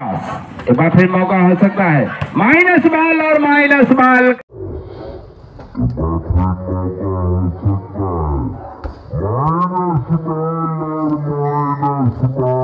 एक बार फिर मौका हो सकता है माइनस बॉल और minus ball Minus ball or minus.